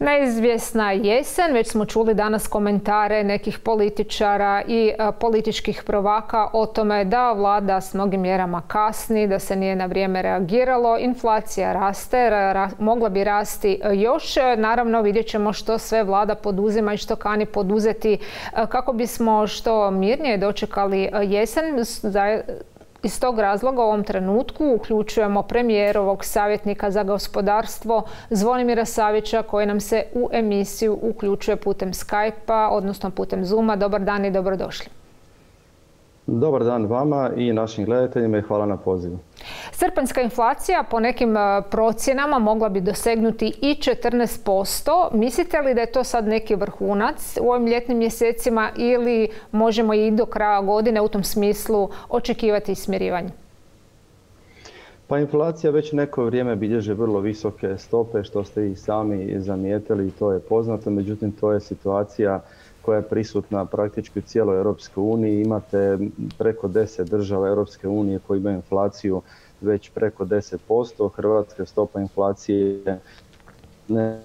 Neizvjesna jesen, već smo čuli danas komentare nekih političara i e, političkih prvaka o tome da vlada s mnogim mjerama kasni, da se nije na vrijeme reagiralo, inflacija raste, mogla bi rasti još. Naravno vidjet ćemo što sve vlada poduzima i što kani poduzeti e, kako bismo što mirnije dočekali jesen. Iz tog razloga u ovom trenutku uključujemo premijerovog savjetnika za gospodarstvo Zvonimira Savića koji nam se u emisiju uključuje putem Skype-a, odnosno putem Zuma. Dobar dan i dobrodošli. Dobar dan vama i našim gledateljima i hvala na pozivu. Srpanjska inflacija po nekim e, procjenama mogla bi dosegnuti i 14%. Mislite li da je to sad neki vrhunac u ovim ljetnim mjesecima ili možemo i do kraja godine u tom smislu očekivati smirivanje? Pa inflacija već neko vrijeme bilježe vrlo visoke stope što ste i sami zamijetili i to je poznato, međutim to je situacija koja je prisutna praktički u cijeloj Europskoj uniji. Imate preko 10 država Europske unije koji imaju inflaciju već preko 10%. Hrvatska stopa inflacije je ne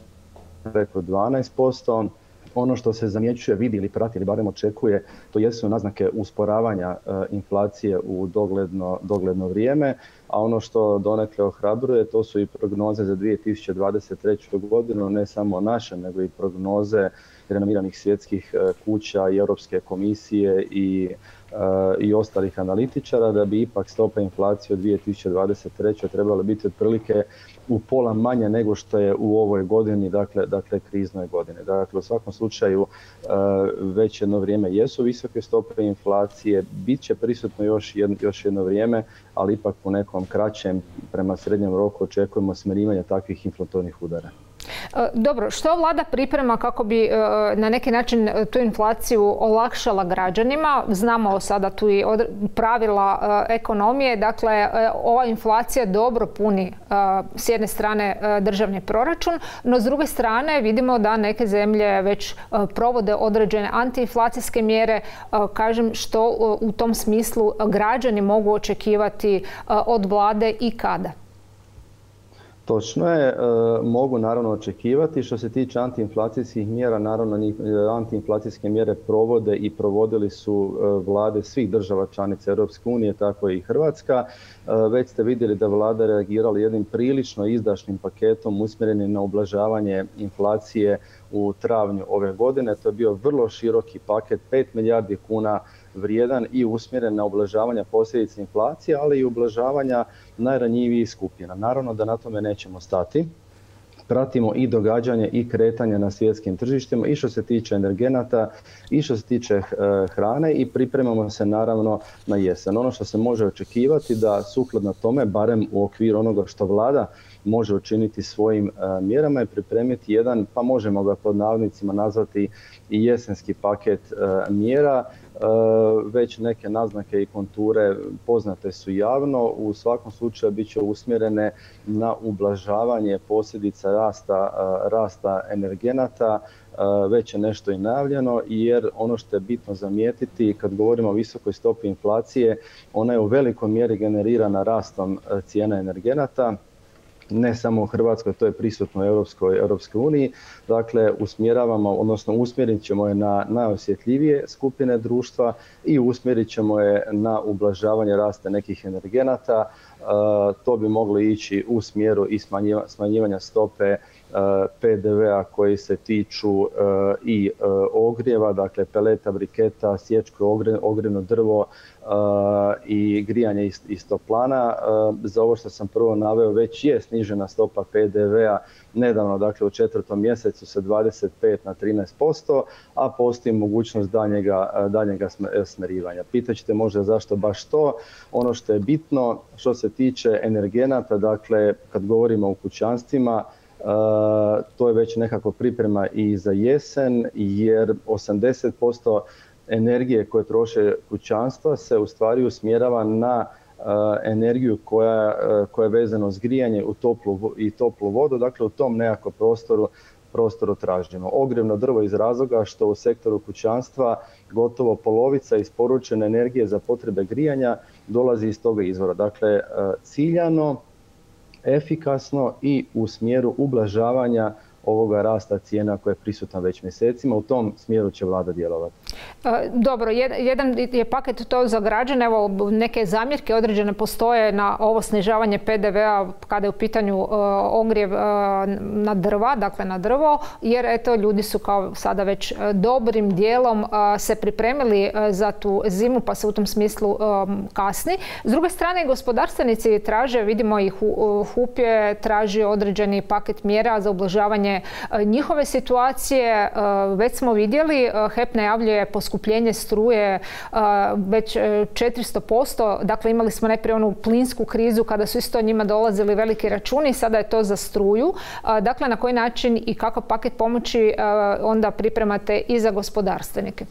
preko 12%. Ono što se zamjećuje, vidi ili prati ili barem očekuje, to jesu naznake usporavanja e, inflacije u dogledno, dogledno vrijeme, a ono što donekle ohrabruje to su i prognoze za 2023. godinu, ne samo naše, nego i prognoze renomiranih svjetskih e, kuća i Europske komisije i, e, i ostalih analitičara da bi ipak stopa inflacije od 2023. trebala biti otprilike u pola manje nego što je u ovoj godini, dakle, dakle kriznoj godini. Dakle, u svakom slučaju e, već jedno vrijeme jesu visoke stope inflacije, bit će prisutno još jedno, još jedno vrijeme, ali ipak u nekom kraćem prema srednjem roku očekujemo smirivanje takvih inflatornih udara. E, dobro, što vlada priprema kako bi e, na neki način e, tu inflaciju olakšala građanima? Znamo sada tu i pravila ekonomije, dakle ova inflacija dobro puni s jedne strane državni proračun, no s druge strane vidimo da neke zemlje već provode određene antiinflacijske mjere. Kažem što u tom smislu građani mogu očekivati od vlade i kada? Točno je, e, mogu naravno očekivati. Što se tiče antiinflacijskih mjera, naravno e, antiinflacijske mjere provode i provodili su e, vlade svih država članica Europske unije, tako i Hrvatska. Već ste vidjeli da vlada reagirala jednim prilično izdašnim paketom usmjerenim na ublažavanje inflacije u travnju ove godine. To je bio vrlo široki paket, 5 milijardi kuna vrijedan i usmjeren na ublažavanje posljedica inflacije, ali i ublažavanja najranjivijih skupina. Naravno da na tome nećemo stati. Pratimo i događanje i kretanje na svjetskim tržištima i što se tiče energenata i što se tiče eh, hrane i pripremamo se naravno na jesen. Ono što se može očekivati da sukladno tome, barem u okviru onoga što vlada može učiniti svojim eh, mjerama i pripremiti jedan, pa možemo ga pod navodnicima nazvati i jesenski paket eh, mjera. E, već neke naznake i konture poznate su javno. U svakom slučaju bit će usmjerene na ublažavanje posljedica rasta, e, rasta energenata, e, već je nešto i najavljeno jer ono što je bitno zamijetiti kad govorimo o visokoj stopi inflacije, ona je u velikoj mjeri generirana rastom cijena energenata ne samo u Hrvatskoj, to je prisutno u Europskoj, Europskoj uniji. Dakle, usmjeravamo, odnosno usmjerit ćemo je na najosjetljivije skupine društva i usmjerit ćemo je na ublažavanje rasta nekih energenata. E, to bi moglo ići u smjeru i smanjivanja stope PDV-a koji se tiču e, i e, ogrijeva, dakle peleta, briketa, sječko, ogrjevno drvo e, i grijanje iz toplana. Za ovo što sam prvo naveo već je snižena stopa PDV-a nedavno, dakle u četvrtom mjesecu sa 25 na 13%, a postoji mogućnost daljnjega, smerivanja. Pitaćete možda zašto baš to. Ono što je bitno što se tiče energenata, dakle kad govorimo o kućanstvima, to je već nekako priprema i za jesen jer 80% energije koje troše kućanstva se u stvari usmjerava na energiju koja, koja je vezana uz grijanje u toplu, i toplu vodu, dakle u tom nekako prostoru prostoru tražimo. Ogrevno drvo iz razloga što u sektoru kućanstva gotovo polovica isporučene energije za potrebe grijanja dolazi iz toga izvora. Dakle, ciljano efikasno i u smjeru ublažavanja ovoga rasta cijena koja je prisutna već mjesecima. U tom smjeru će vlada djelovati. E, dobro, jedan je paket to za građane, evo neke zamjerke određene postoje na ovo snižavanje PDV-a kada je u pitanju e, ogrjev e, na drva, dakle na drvo, jer eto ljudi su kao sada već dobrim dijelom se pripremili za tu zimu pa se u tom smislu kasni. S druge strane gospodarstvenici traže, vidimo i HUP je tražio određeni paket mjera za ublažavanje njihove situacije. Već smo vidjeli, HEP najavljuje poskupljenje struje već 400%. E, dakle, imali smo najprije onu plinsku krizu kada su isto njima dolazili veliki računi, sada je to za struju. Dakle, na koji način i kakav paket pomoći onda pripremate i za gospodarstvenike?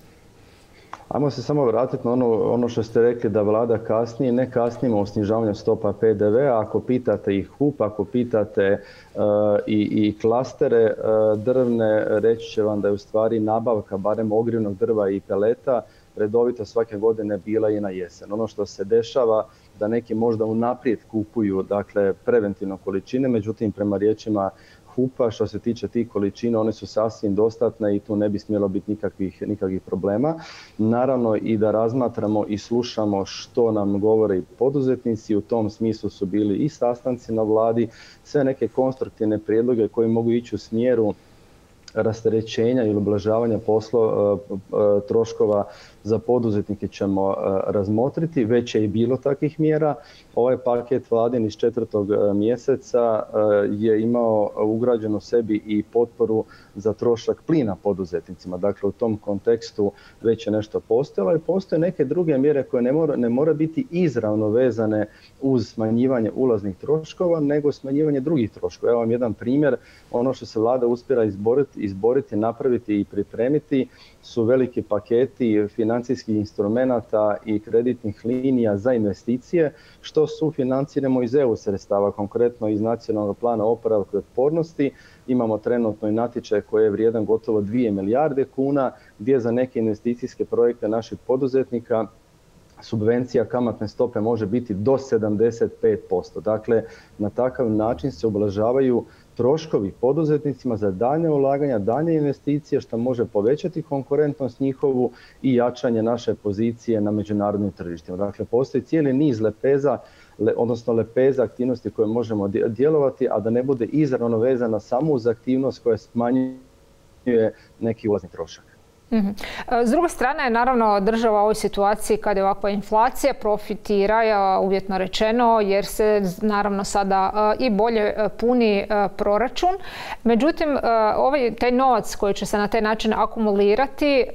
Ajmo se samo vratiti na ono, ono što ste rekli da vlada kasnije. Ne kasnimo u snižavanju stopa PDV, ako pitate i HUP, ako pitate e, i, i klastere e, drvne, reći će vam da je u stvari nabavka barem ogrivnog drva i peleta redovito svake godine bila i na jesen. Ono što se dešava da neki možda unaprijed kupuju dakle preventivno količine, međutim prema riječima HUPA što se tiče tih količina one su sasvim dostatne i tu ne bi smjelo biti nikakvih, nikakvih problema. Naravno i da razmatramo i slušamo što nam govore i poduzetnici, u tom smislu su bili i sastanci na vladi, sve neke konstruktivne prijedloge koji mogu ići u smjeru rasterećenja ili oblažavanja poslo, e, e, troškova za poduzetnike ćemo e, razmotriti. Već je i bilo takvih mjera. Ovaj paket vladin iz četvrtog mjeseca je imao ugrađeno sebi i potporu za trošak plina poduzetnicima. Dakle, u tom kontekstu već je nešto postojalo i postoje neke druge mjere koje ne mora, ne mora biti izravno vezane uz smanjivanje ulaznih troškova, nego smanjivanje drugih troškova. Evo vam jedan primjer, ono što se vlada uspjela izboriti, izboriti napraviti i pripremiti su veliki paketi instrumenata i kreditnih linija za investicije, što su financiramo iz EU sredstava, konkretno iz nacionalnog plana oporavka i otpornosti, Imamo trenutno i natječaj koji je vrijedan gotovo 2 milijarde kuna gdje za neke investicijske projekte naših poduzetnika subvencija kamatne stope može biti do 75%. Dakle, na takav način se ublažavaju troškovi poduzetnicima za daljnje ulaganja, daljnje investicije što može povećati konkurentnost njihovu i jačanje naše pozicije na međunarodnim tržištima. Dakle, postoji cijeli niz lepeza odnosno lepeza aktivnosti koje možemo djelovati, a da ne bude izravno vezana samo uz aktivnost koja smanjuje neki ulazni trošak. Mhm. S druge strane, naravno, država u ovoj situaciji kada je ovakva inflacija profitira, uvjetno rečeno, jer se naravno sada i bolje puni proračun. Međutim, ovaj, taj novac koji će se na taj način akumulirati,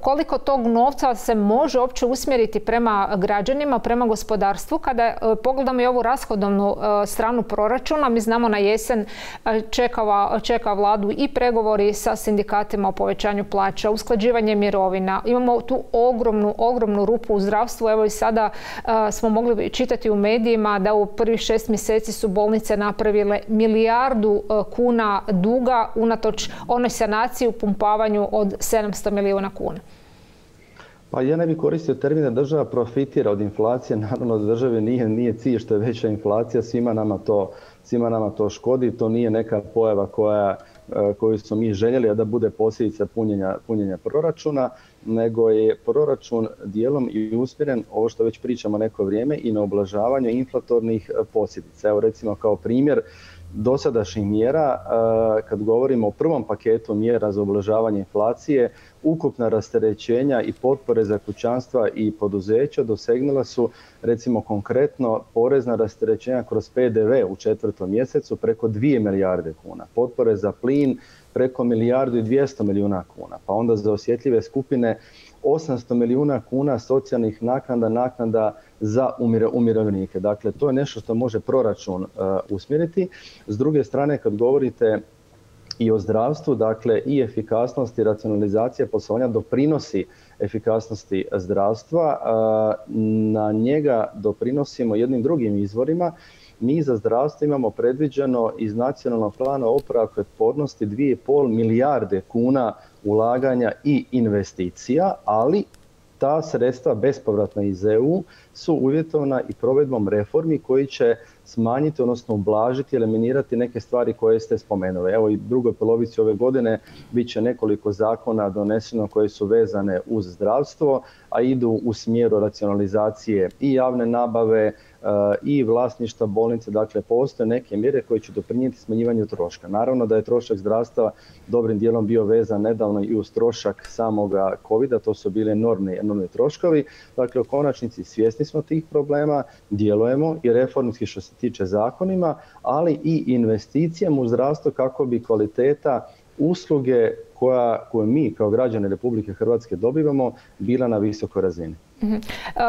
koliko tog novca se može uopće usmjeriti prema građanima, prema gospodarstvu. Kada e, pogledamo i ovu rashodovnu e, stranu proračuna, mi znamo na jesen e, čekava, čeka vladu i pregovori sa sindikatima o povećanju plaća, usklađivanje mirovina. Imamo tu ogromnu, ogromnu rupu u zdravstvu. Evo i sada smo mogli čitati u medijima da u prvih šest mjeseci su bolnice napravile milijardu kuna duga unatoč onoj sanaciji u pumpavanju od 700 milijuna kuna? Pa ja ne bih koristio termine država profitira od inflacije, naravno da države nije, nije cilj što je veća inflacija, svima nama to, svima nama to škodi, to nije neka pojava koja, e, koju smo mi željeli, da bude posljedica punjenja, punjenja proračuna, nego je proračun dijelom i usmjeren, ovo što već pričamo neko vrijeme, i na oblažavanje inflatornih posljedica. Evo recimo kao primjer, dosadašnjih mjera, kad govorimo o prvom paketu mjera za oblažavanje inflacije, ukupna rasterećenja i potpore za kućanstva i poduzeća dosegnula su recimo konkretno porezna rasterećenja kroz PDV u četvrtom mjesecu preko 2 milijarde kuna, potpore za plin preko milijardu i 200 milijuna kuna, pa onda za osjetljive skupine 800 milijuna kuna socijalnih naknada, naknada za umirovljenike. Dakle, to je nešto što može proračun uh, usmjeriti. S druge strane, kad govorite i o zdravstvu, dakle i efikasnost i racionalizacija poslovanja doprinosi efikasnosti zdravstva. Uh, na njega doprinosimo jednim drugim izvorima. Mi za zdravstvo imamo predviđeno iz nacionalnog plana oporavka otpornosti 2,5 milijarde kuna ulaganja i investicija, ali ta sredstva bespovratna iz EU su uvjetovana i provedbom reformi koji će smanjiti, odnosno ublažiti, eliminirati neke stvari koje ste spomenuli. Evo i drugoj polovici ove godine bit će nekoliko zakona doneseno koje su vezane uz zdravstvo, a idu u smjeru racionalizacije i javne nabave, i vlasništva bolnice, dakle postoje neke mjere koje će doprinijeti smanjivanju troška. Naravno da je trošak zdravstva dobrim dijelom bio vezan nedavno i uz trošak samoga covid to su bile enormni, enormni troškovi. Dakle, u konačnici svjesni smo tih problema, djelujemo i reformski što se tiče zakonima, ali i investicijama u zdravstvo kako bi kvaliteta usluge koja, koju mi kao građani Republike Hrvatske dobivamo bila na visokoj razini. Mhm. E,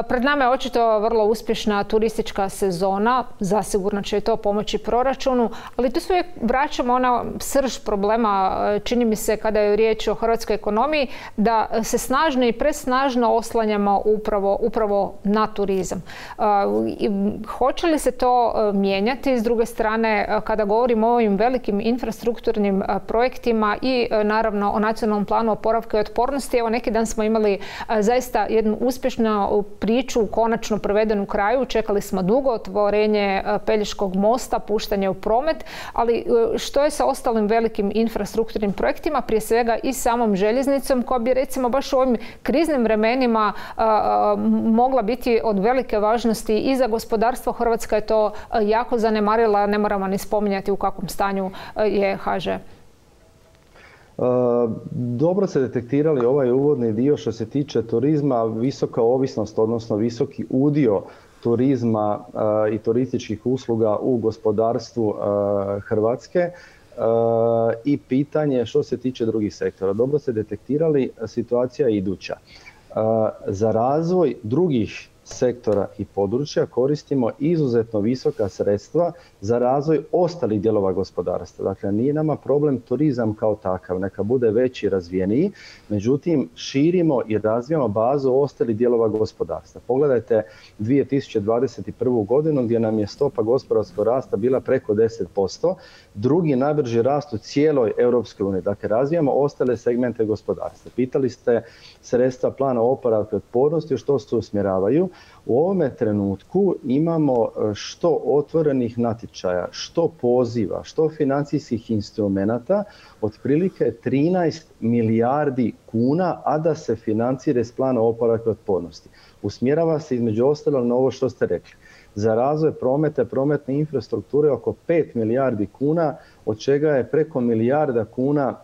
pred nama je očito vrlo uspješna turistička sezona, zasigurno će to pomoći proračunu, ali tu uvijek vraćamo ona srž problema, e, čini mi se kada je riječ o hrvatskoj ekonomiji, da se snažno i presnažno oslanjamo upravo, upravo na turizam. E, hoće li se to mijenjati s druge strane kada govorimo o ovim velikim infrastrukturnim projektima i naravno o nacionalnom planu oporavka i otpornosti? Evo neki dan smo imali zaista jednu uspješnu na priču konačno provedenu kraju. Čekali smo dugo otvorenje e, Pelješkog mosta, puštanje u promet, ali e, što je sa ostalim velikim infrastrukturnim projektima, prije svega i samom željeznicom koja bi recimo baš u ovim kriznim vremenima e, mogla biti od velike važnosti i za gospodarstvo. Hrvatska je to jako zanemarila, ne moramo ni spominjati u kakvom stanju je HŽ. Dobro se detektirali ovaj uvodni dio što se tiče turizma, visoka ovisnost, odnosno visoki udio turizma i turističkih usluga u gospodarstvu Hrvatske i pitanje što se tiče drugih sektora. Dobro se detektirali, situacija iduća. Za razvoj drugih sektora i područja koristimo izuzetno visoka sredstva za razvoj ostalih dijelova gospodarstva. Dakle, nije nama problem turizam kao takav, neka bude veći i razvijeniji, međutim širimo i razvijamo bazu ostalih dijelova gospodarstva. Pogledajte 2021. godinu gdje nam je stopa gospodarskog rasta bila preko 10%, drugi najbrži rast u cijeloj Europskoj uniji. Dakle, razvijamo ostale segmente gospodarstva. Pitali ste sredstva plana oporavka i otpornosti, što se usmjeravaju. U ovome trenutku imamo e, što otvorenih natječaja, što poziva, što financijskih instrumenata, otprilike 13 milijardi kuna, a da se financira iz plana oporavka otpornosti. Usmjerava se između ostalog na ovo što ste rekli. Za razvoj prometa, prometne infrastrukture oko 5 milijardi kuna, od čega je preko milijarda kuna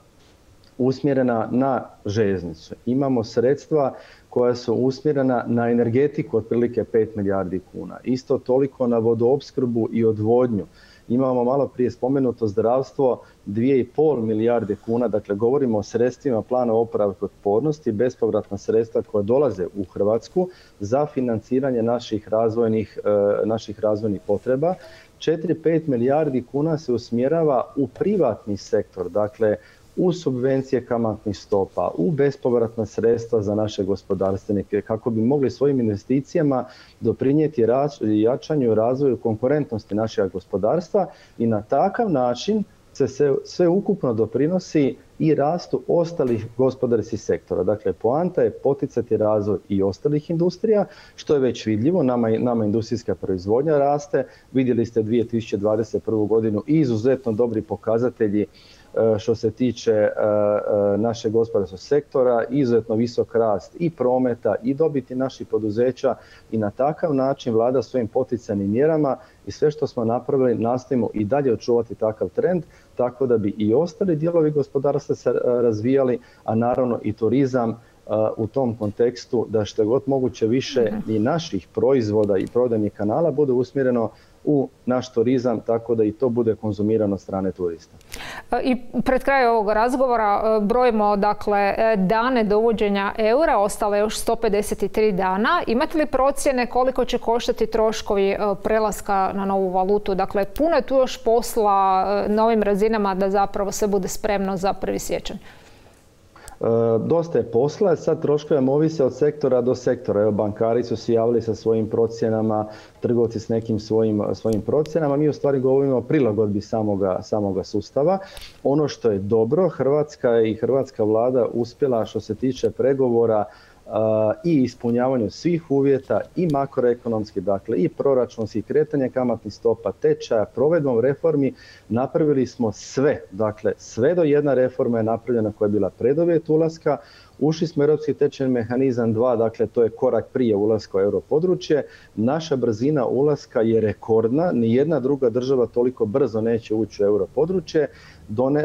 usmjerena na željeznicu. Imamo sredstva koja su usmjerena na energetiku otprilike 5 milijardi kuna. Isto toliko na vodoopskrbu i odvodnju. Imamo malo prije spomenuto zdravstvo 2,5 milijarde kuna, dakle govorimo o sredstvima plana oporavka otpornosti, bespovratna sredstva koja dolaze u Hrvatsku za financiranje naših razvojnih, e, naših razvojnih potreba. 4-5 milijardi kuna se usmjerava u privatni sektor, dakle u subvencije kamatnih stopa, u bespovratna sredstva za naše gospodarstvenike kako bi mogli svojim investicijama doprinijeti jačanju i razvoju konkurentnosti našeg gospodarstva i na takav način se sve ukupno doprinosi i rastu ostalih gospodarskih sektora. Dakle, poanta je poticati razvoj i ostalih industrija, što je već vidljivo. Nama, nama industrijska proizvodnja raste. Vidjeli ste 2021. godinu izuzetno dobri pokazatelji što se tiče e, e, našeg gospodarskog sektora, izuzetno visok rast i prometa i dobiti naših poduzeća i na takav način vlada svojim poticajnim mjerama i sve što smo napravili nastojimo i dalje očuvati takav trend tako da bi i ostali dijelovi gospodarstva se razvijali, a naravno i turizam u tom kontekstu da što god moguće više mhm. i naših proizvoda i prodajnih kanala bude usmjereno u naš turizam tako da i to bude konzumirano strane turista. E, I pred kraj ovog razgovora e, brojimo dakle e, dane do uvođenja eura, ostale još 153 dana. Imate li procjene koliko će koštati troškovi prelaska na novu valutu? Dakle, puno je tu još posla na ovim razinama da zapravo se bude spremno za prvi sjećanj. E, dosta je posla, sad troškovi ovise od sektora do sektora. Evo, bankari su se javili sa svojim procjenama, trgovci s nekim svojim, svojim procjenama. Mi u stvari govorimo o prilagodbi samoga, samoga sustava. Ono što je dobro, Hrvatska i Hrvatska vlada uspjela što se tiče pregovora i ispunjavanju svih uvjeta i makroekonomski, dakle i proračunski, kretanje kamatnih stopa, tečaja, provedbom reformi napravili smo sve, dakle sve do jedna reforma je napravljena koja je bila predovjet ulaska, Ušli smo u Europski tečajni mehanizam 2, dakle to je korak prije ulaska u europodručje. Naša brzina ulaska je rekordna, nijedna druga država toliko brzo neće ući u europodručje.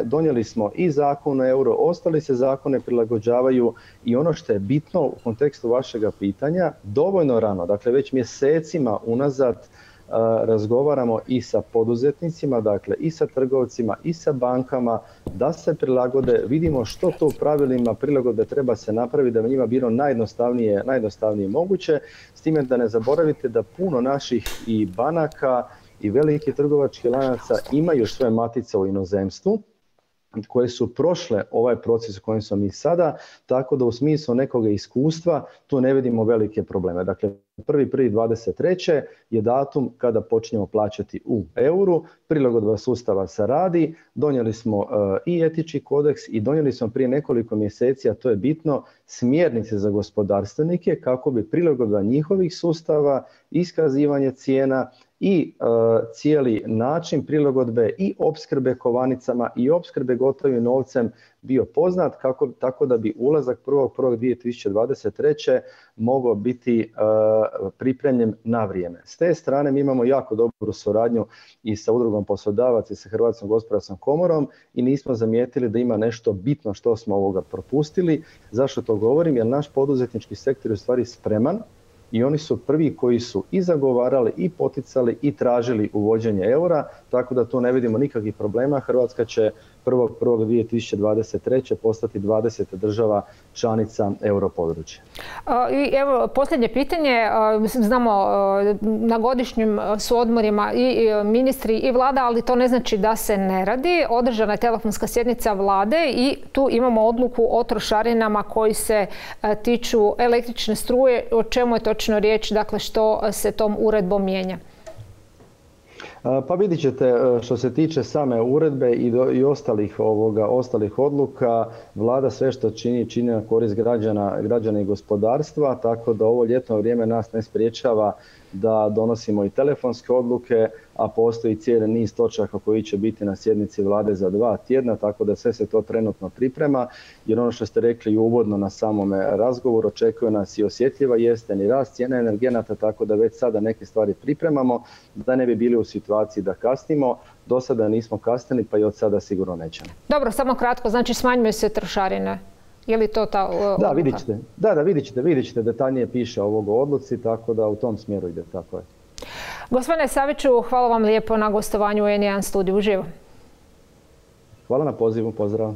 Donijeli smo i zakon o euro, ostali se zakone prilagođavaju i ono što je bitno u kontekstu vašega pitanja, dovoljno rano, dakle već mjesecima unazad razgovaramo i sa poduzetnicima, dakle i sa trgovcima i sa bankama da se prilagode, vidimo što to u pravilima prilagodbe treba se napraviti da bi njima bilo najjednostavnije, najjednostavnije moguće, s time da ne zaboravite da puno naših i banaka i velikih trgovačkih lanaca imaju svoje matice u inozemstvu koje su prošle ovaj proces u kojem smo mi sada, tako da u smislu nekog iskustva tu ne vidimo velike probleme. Dakle, 1.1.23. je datum kada počinjemo plaćati u euru, prilagodba sustava se radi, donijeli smo e, i etički kodeks i donijeli smo prije nekoliko mjeseci, a to je bitno, smjernice za gospodarstvenike kako bi prilagodba njihovih sustava, iskazivanje cijena i e, cijeli način prilagodbe i opskrbe kovanicama i opskrbe gotovim novcem bio poznat kako, tako da bi ulazak 1.1.2023. mogao biti e, pripremljen na vrijeme. S te strane mi imamo jako dobru suradnju i sa udrugom poslodavaca i sa Hrvatskom gospodarskom komorom i nismo zamijetili da ima nešto bitno što smo ovoga propustili. Zašto to govorim? Jer naš poduzetnički sektor je u stvari spreman i oni su prvi koji su i zagovarali i poticali i tražili uvođenje eura, tako da tu ne vidimo nikakvih problema. Hrvatska će 1.1.2023. postati 20 država članica europodručja. I evo, posljednje pitanje. Znamo, na godišnjim su odmorima i ministri i vlada, ali to ne znači da se ne radi. Održana je telefonska sjednica vlade i tu imamo odluku o trošarinama koji se tiču električne struje. O čemu je točno riječ, dakle što se tom uredbom mijenja? Pa vidjet ćete e, što se tiče same uredbe i, i ostalih, ovoga, ostalih odluka, vlada sve što čini, čini na korist građana, građana i gospodarstva, tako da ovo ljetno vrijeme nas ne spriječava da donosimo i telefonske odluke, a postoji cijeli niz točaka koji će biti na sjednici vlade za dva tjedna, tako da sve se to trenutno priprema, jer ono što ste rekli uvodno na samome razgovoru, očekuje nas i osjetljiva jesten i rast cijena energenata, tako da već sada neke stvari pripremamo, da ne bi bili u situaciji da kasnimo. Do sada nismo kasnili, pa i od sada sigurno nećemo. Dobro, samo kratko, znači smanjuje se trošarine. Je li to ta Da, vidit ćete. Da, da, vidit ćete, vidit ćete, detaljnije piše ovog odluci, tako da u tom smjeru ide, tako je. Gospodine Saviću, hvala vam lijepo na gostovanju u N1 studiju uživo. Hvala na pozivu, pozdrav.